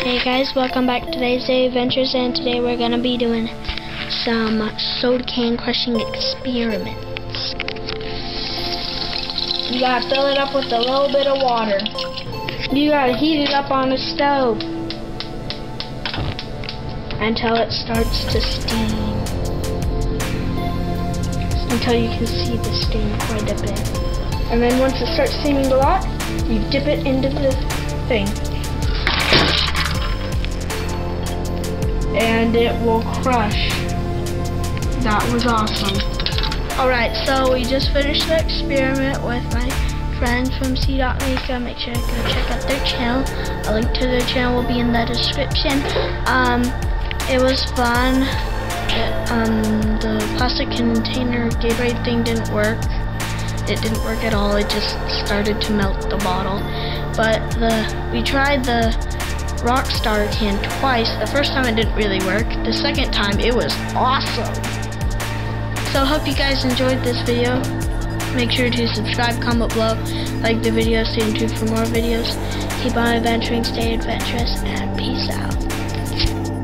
Hey guys, welcome back to Dave's Daily Adventures, and today we're gonna be doing some soda can crushing experiments. You gotta fill it up with a little bit of water. You gotta heat it up on the stove until it starts to steam. Until you can see the steam quite a bit. And then once it starts steaming a lot, you dip it into the thing. And it will crush. That was awesome. Alright, so we just finished the experiment with my friends from C.Mika. Make sure to go check out their channel. A link to their channel will be in the description. Um, it was fun. Um, the plastic container Gatorade thing didn't work. It didn't work at all. It just started to melt the bottle. But the we tried the Rockstar can twice. The first time it didn't really work. The second time it was awesome. So I hope you guys enjoyed this video. Make sure to subscribe, comment below, like the video, stay tuned for more videos. Keep on adventuring, stay adventurous, and peace out.